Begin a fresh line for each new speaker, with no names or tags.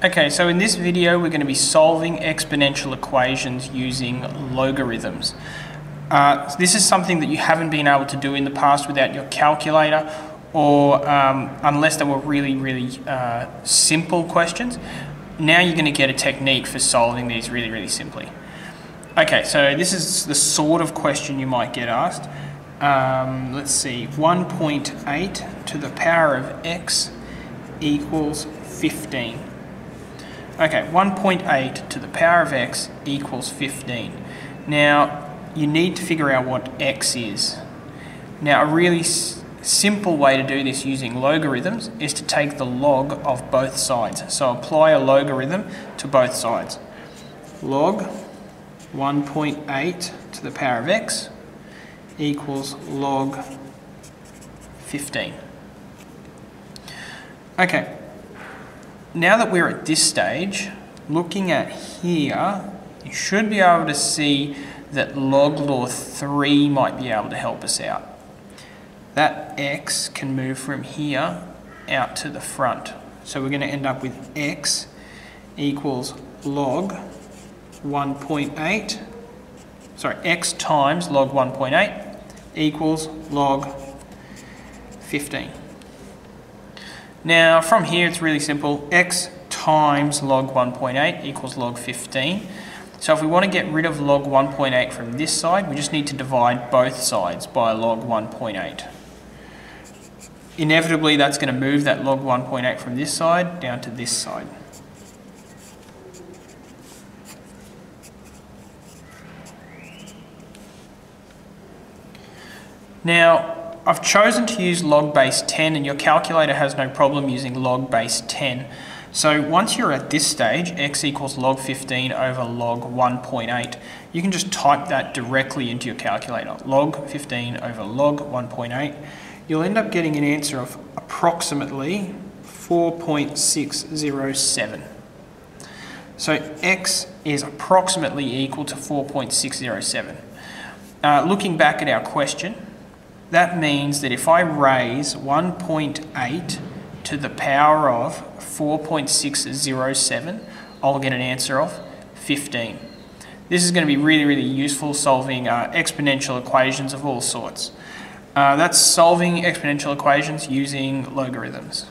Okay, so in this video we're going to be solving exponential equations using logarithms. Uh, this is something that you haven't been able to do in the past without your calculator or um, unless they were really, really uh, simple questions. Now you're going to get a technique for solving these really, really simply. Okay, so this is the sort of question you might get asked. Um, let's see, 1.8 to the power of x equals 15. Okay, 1.8 to the power of x equals 15. Now, you need to figure out what x is. Now, a really simple way to do this using logarithms is to take the log of both sides. So apply a logarithm to both sides. Log 1.8 to the power of x equals log 15. Okay, now that we're at this stage, looking at here, you should be able to see that log law 3 might be able to help us out. That x can move from here out to the front. So we're going to end up with x equals log 1.8, sorry, x times log 1.8 equals log 15. Now from here it's really simple. x times log 1.8 equals log 15. So if we want to get rid of log 1.8 from this side, we just need to divide both sides by log 1.8. Inevitably that's going to move that log 1.8 from this side down to this side. Now, I've chosen to use log base 10 and your calculator has no problem using log base 10. So once you're at this stage, x equals log 15 over log 1.8, you can just type that directly into your calculator. Log 15 over log 1.8. You'll end up getting an answer of approximately 4.607. So x is approximately equal to 4.607. Uh, looking back at our question, that means that if I raise 1.8 to the power of 4.607, I'll get an answer of 15. This is going to be really, really useful solving uh, exponential equations of all sorts. Uh, that's solving exponential equations using logarithms.